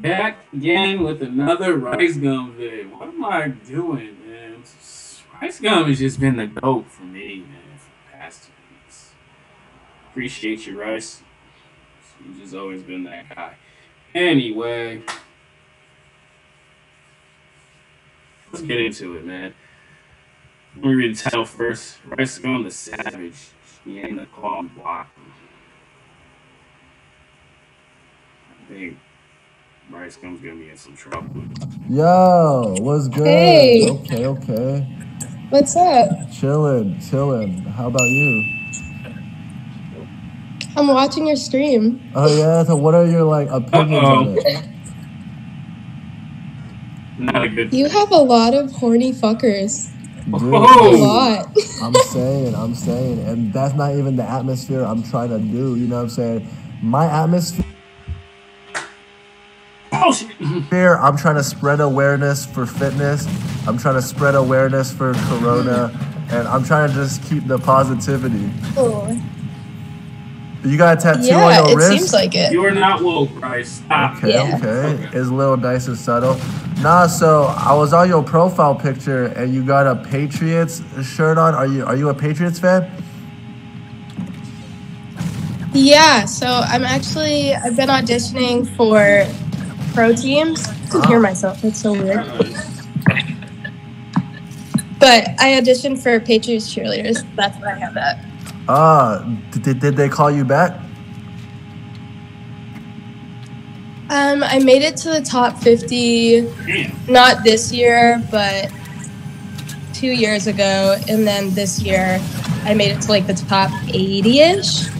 Back again with another RiceGum vid. What am I doing, man? RiceGum has just been the dope for me, man, for the past two weeks. Appreciate you, Rice. You've just always been that guy. Anyway, let's get into it, man. Let me read the title first. RiceGum the Savage. He ain't the call block. I think RiceGum's gonna be in some trouble. Yo, what's good? Hey. Okay, okay. What's up? Chilling, chilling. How about you? I'm watching your stream. Oh yeah. So, what are your like opinions on it? Not a good. You have a lot of horny fuckers. Dude, oh! A Oh. lot. I'm saying, I'm saying, and that's not even the atmosphere I'm trying to do. You know what I'm saying? My atmosphere. Oh shit! Here, I'm trying to spread awareness for fitness. I'm trying to spread awareness for Corona, and I'm trying to just keep the positivity. Oh. You got a tattoo Yeah, on your it wrist? seems like it. You are not woke, Rice. Stop. Okay, Yeah. okay. It's a little nice and subtle. Nah, so I was on your profile picture, and you got a Patriots shirt on. Are you Are you a Patriots fan? Yeah, so I'm actually I've been auditioning for pro teams. I can hear myself. That's so weird. But I auditioned for Patriots cheerleaders. That's why I have that. Ah, did, did they call you back? Um, I made it to the top 50 not this year, but two years ago, and then this year I made it to like the top 80-ish.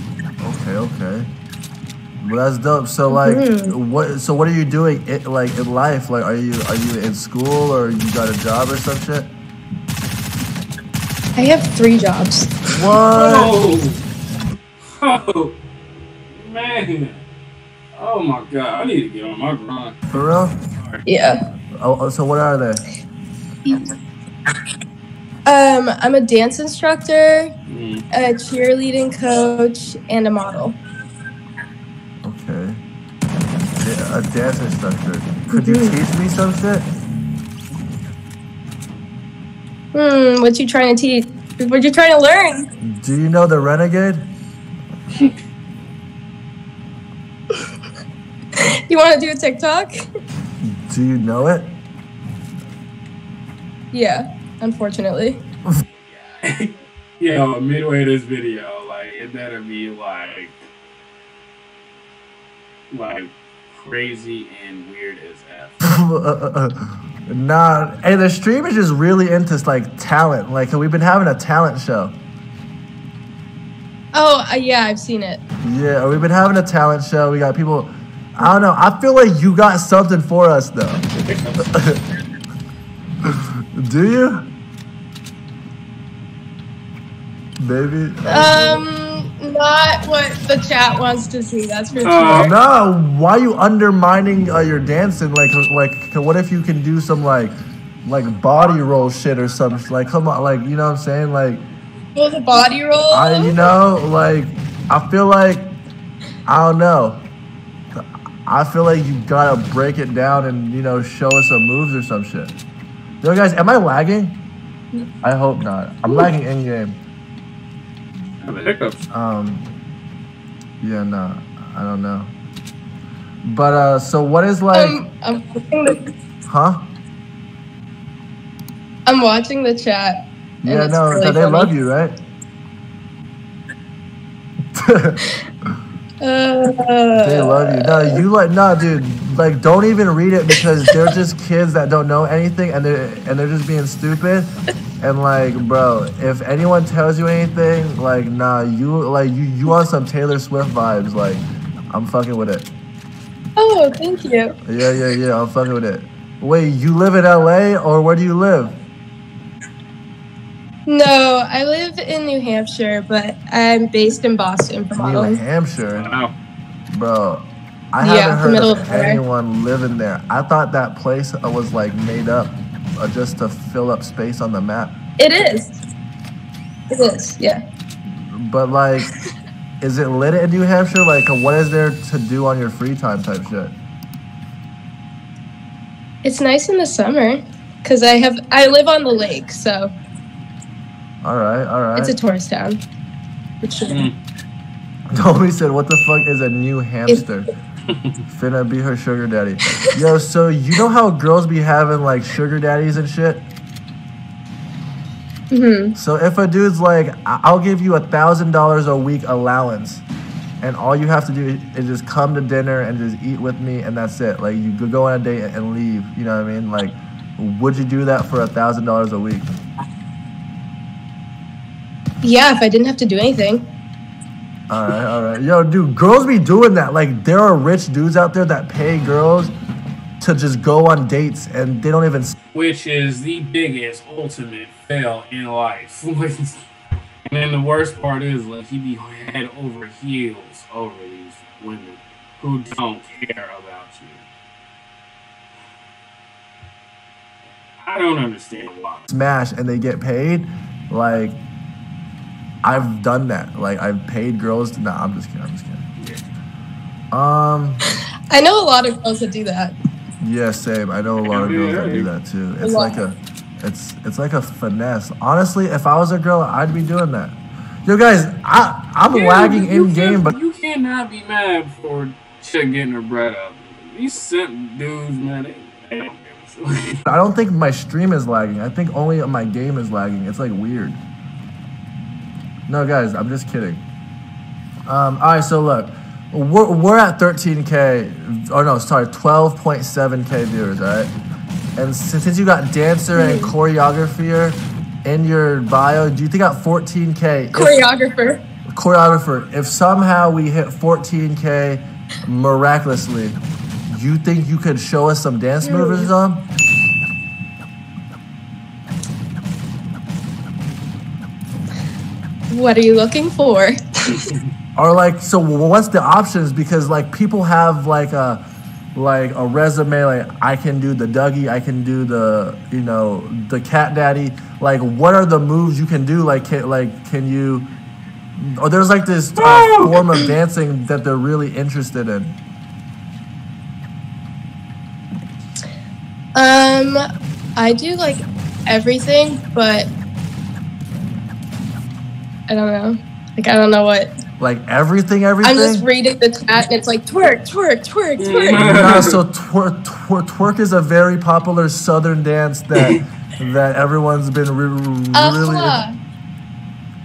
Okay, okay. Well, that's dope. So, like, Mhm. what? So, what are you doing? It, like in life? Like, are you are you in school or you got a job or some shit? I have three jobs. What? Oh. Oh. Man. Oh my god. I need to get on my grind. For real? Yeah. Oh, oh, so what are they? Um, I'm a dance instructor, Mm. a cheerleading coach, and a model. A dance instructor. Could you teach me some shit? Hmm, what you trying to teach? What you trying to learn? Do you know the Renegade? You want to do a TikTok? Do you know it? Yeah, unfortunately. Yo, midway this video, like it better be like like crazy and weird as f. nah. Hey, the stream is just really into like talent. Like we've been having a talent show. Oh, uh, yeah, I've seen it. Yeah, we've been having a talent show. We got people. I don't know. I feel like you got something for us though. Do you? Maybe. Um, not what the chat wants to see. That's for Oh, sure. No, why are you undermining uh, your dancing? Like, like, what if you can do some like, like body roll shit or something? Like, come on, like, you know what I'm saying? Like, Well, a body roll. I, you know, like, I feel like, I don't know. I feel like you gotta break it down and you know show us some moves or some shit. Yo, guys, am I lagging? I hope not. I'm lagging in game. Have the hiccups. Um, yeah, no, I don't know. But uh, so what is like, Um, I'm, watching the, huh? I'm watching the chat. Yeah, no, really so they funny. love you, right? Uh, they love you. No, you like, no, dude. Like, don't even read it because they're just kids that don't know anything, and they're and they're just being stupid. And like, bro, if anyone tells you anything, like, nah, you like you you on some Taylor Swift vibes. Like, I'm fucking with it. Oh, thank you. Yeah, yeah, yeah. I'm fucking with it. Wait, you live in LA or where do you live? No, I live in New Hampshire, but I'm based in Boston for New modeling. Hampshire, Wow. bro. I Yeah, haven't heard middle of of anyone living there. I thought that place was like made up uh, just to fill up space on the map. It is. It is, yeah. But like, is it lit in New Hampshire? Like, what is there to do on your free time type shit? It's nice in the summer because I have I live on the lake, so All right, all right. it's a tourist town. For sure. Mm. Tommy said, "What the fuck is a new hamster?" Finna be her sugar daddy. Yo, so you know how girls be having like sugar daddies and shit? hmm So if a dude's like, "I- "I'll give you a thousand dollars a week allowance," and all you have to do is just come to dinner and just eat with me, and that's it. Like you could go on a date and leave. You know what I mean? Like, would you do that for a thousand dollars a week? Yeah, if I didn't have to do anything. All right, all right. Yo, dude, girls be doing that. Like, there are rich dudes out there that pay girls to just go on dates and they don't even. Which is the biggest ultimate fail in life. and then the worst part is like he be head over heels over these women who don't care about you. I don't understand why. smash and they get paid, like I've done that. Like I've paid girls to. Nah, I'm just kidding. I'm just kidding. Um, I know a lot of girls that do that. yeah, same. I know a lot of girls that do that too. It's lot. like a, it's it's like a finesse. Honestly, if I was a girl, I'd be doing that. Yo, guys, I I'm Yeah, lagging in game, but you cannot be mad for chick getting her bread up. These simp dudes, man, they, they don't give a. I don't think my stream is lagging. I think only my game is lagging. It's like weird. No, guys, I'm just kidding. Um, all right, so look, we're, we're at 13k, or no, sorry, 12.7k viewers, all right. And since, you got dancer and choreographer in your bio, do you think at 14k, if- Choreographer. choreographer, if somehow we hit 14k miraculously, you think you could show us some dance moves or What are you looking for? Or like, so what's the options? Because like people have like a like a resume. Like I can do the Dougie, I can do the you know the Cat Daddy. Like what are the moves you can do? Like can, like can you? Or there's like this uh, form of dancing that they're really interested in. Um, I do like everything, but I don't know. Like I don't know what. Like everything, everything. I'm just reading the chat and it's like twerk, twerk, twerk, twerk. no, so twerk, twerk, twerk is a very popular Southern dance that that everyone's been re- re- really. Uh-huh.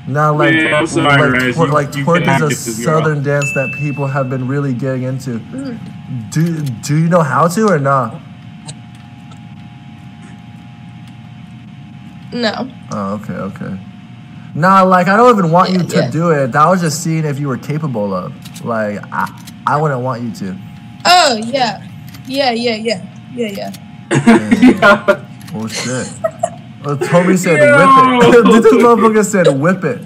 Now, like, Yeah, I'm sorry, like, Rez, twer- you- like you twerk is a get this girl. southern dance that people have been really getting into. Mm. Do do you know how to or not? No. Oh, okay, okay. Nah, like I don't even want you to yeah. do it. I was just seeing if you were capable of. Like, I I wouldn't want you to. Oh yeah, yeah, yeah, yeah, yeah, yeah. yeah. Oh shit. Well, Toby said Yo. whip it. this motherfucker said whip it.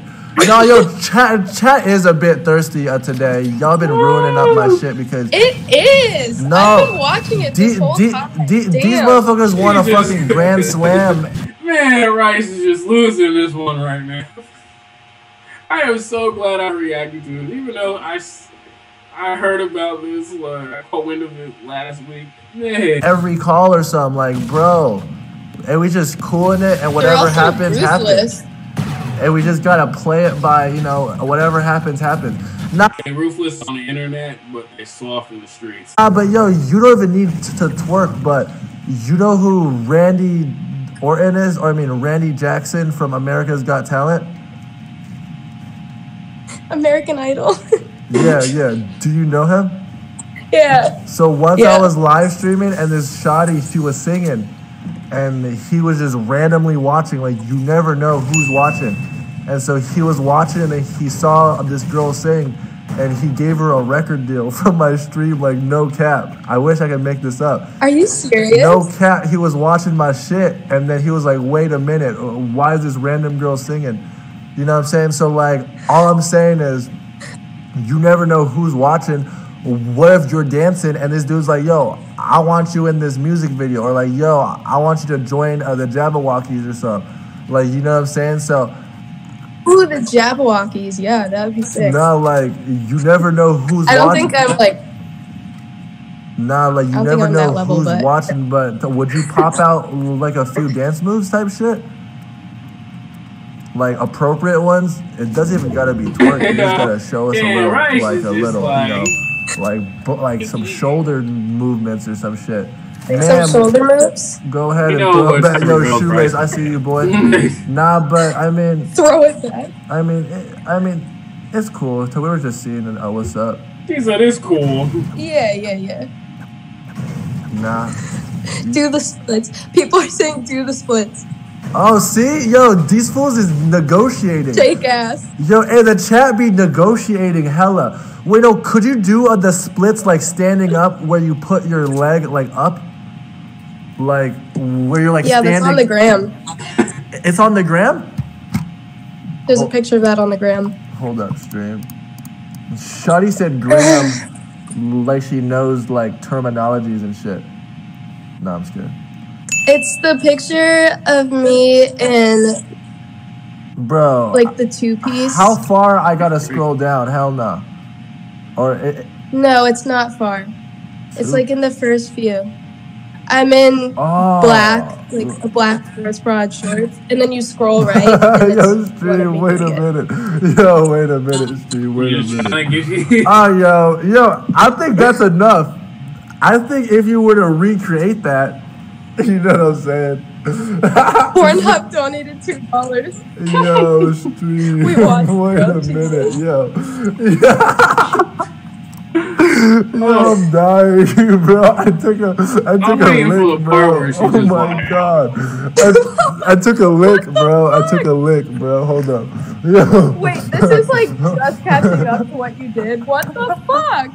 No, yo, chat chat is a bit thirsty uh, today. Y'all been ruining up my shit because It is. No. I've been watching it this the- whole the- time. the- these motherfuckers want a fucking grand slam. Man, Rice is just losing this one right now. I am so glad I reacted to it, even though I, I heard about this, like, I caught wind of it last week. Man, Every call or something, like, bro. And we just cooling it, and whatever happens, ruthless. happens. And we just gotta play it by, you know, whatever happens, happens. Nah, they ruthless on the internet, but they soft in the streets. Ah, but yo, you don't even need t- to twerk, but you know who Randy Orton is? Or I mean, Randy Jackson from America's Got Talent? American Idol. Yeah, yeah. Do you know him? yeah. So once Yeah. I was live streaming and this shoddy, she was singing, and he was just randomly watching. Like you never know who's watching, and so he was watching and he saw this girl sing, and he gave her a record deal from my stream. Like no cap. I wish I could make this up. Are you serious? No cap. He was watching my shit, and then he was like, "Wait a minute, why is this random girl singing?" You know what I'm saying? So like, all I'm saying is, you never know who's watching. What if you're dancing and this dude's like, "Yo, I want you in this music video," or like, "Yo, I want you to join uh, the Jabbawockeez or something." Like, you know what I'm saying? So Ooh, the Jabbawockeez. Yeah, that would be sick. now, like, you never know who's I don't watching. think I'm like. Nah, like you I don't think never I'm know level, who's but- watching. But would you pop out like a few dance moves type shit? Like appropriate ones. It doesn't even gotta be twerk. You just gotta show us a little, right, like a little, like- you know, like like some shoulder movements or some shit. Like Ma'am, some shoulder moves. Go ahead You and throw it back. type of Yo, girls, shoelace. I see you, boy. nah, but I mean, Throw it back. I mean, it, I mean, it's cool. So we were just seeing it. Oh, what's up? He said it's cool. Yeah, yeah, yeah. Nah. Do the splits. People are saying do the splits. Oh, see, yo, these fools is negotiating. Shake ass. Yo, hey, the chat be negotiating hella. Wait, no, could you do uh, the splits like standing up where you put your leg like up? Like where you're like Yeah, standing. that's on the gram. It's on the gram? There's Oh. a picture of that on the gram. Hold up, stream. Shotty said gram like she knows like terminologies and shit. No, I'm scared. It's the picture of me in Bro, like the two piece. how far I gotta scroll down? Hell no. Or it, No, it's not far. It's like in the first few. I'm in oh. black, like a black forest broad shorts, and then you scroll right. and yo, it's what it stream, wait a means, yeah. minute. Yo, wait a minute, stream, wait a minute. trying to. Oh, yo, yo, I think that's enough. I think if you were to recreate that, you know what I'm saying? Pornhub donated two dollars. Yo, stream. We watched Wait a minute, yo. Yo, I'm dying, bro. I took a, I took a waiting for lick, bro. Oh my god, I, I took a lick, bro. I took a lick, bro. Hold up, yo. Wait, this is like just catching up to what you did. What the fuck?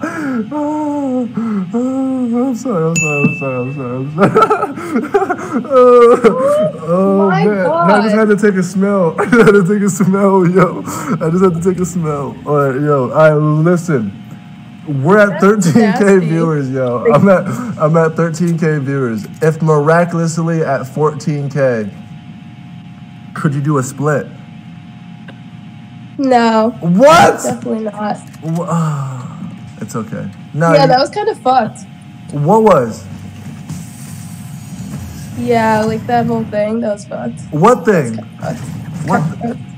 Oh, oh, I'm sorry, I'm sorry, I'm sorry, I'm sorry, I'm sorry. oh, oh My man, I just had to take a smell. I just had to take a smell, yo. I just had to take a smell. All right, yo. All right, listen. We're at That's 13k nasty. viewers, yo. I'm at I'm at 13k viewers. If miraculously at 14k, could you do a split? No, What? definitely not. It's okay. No, Yeah, that was kind of fucked. what was? Yeah, like that whole thing, that was fucked. What thing? Fucked. What?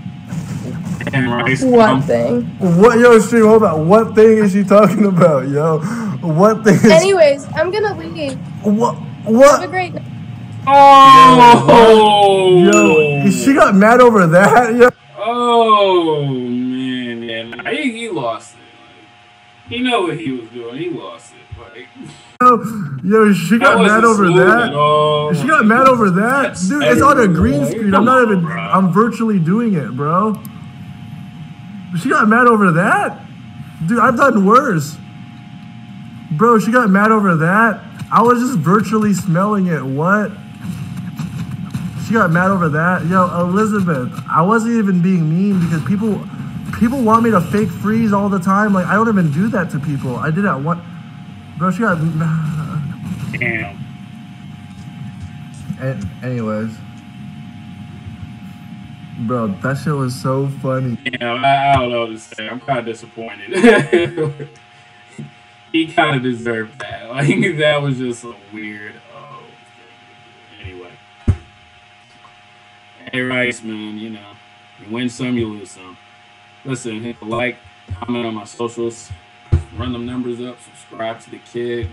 And rice. What um, thing? What? Yo, stream. Hold on. What thing is she talking about, yo? What thing? Is, Anyways, I'm gonna leave. what? What? Have a great night. Oh. Yo, she got mad over that. Yo. Oh man, yeah, nah, he, he lost it. Like, he know what he was doing. He lost it. Like, Yo, she got mad over that. all. She got mad over that, dude. It's on a green screen. I'm not even. I'm virtually doing it, bro. She got mad over that, dude. I've done worse, bro. She got mad over that. I was just virtually smelling it. What? She got mad over that. Yo, Elizabeth, I wasn't even being mean because people, people want me to fake freeze all the time. Like I don't even do that to people. I did that one. Bro, she got. Damn. An- anyways. Bro, that shit was so funny. Yeah, I, I don't know what to say. I'm kind of disappointed. he kind of deserved that. Like that was just a weird. Oh, anyway. Hey, Rice, man. You know, you win some, you lose some. Listen, hit the like, comment on my socials, run them numbers up, subscribe to the kid.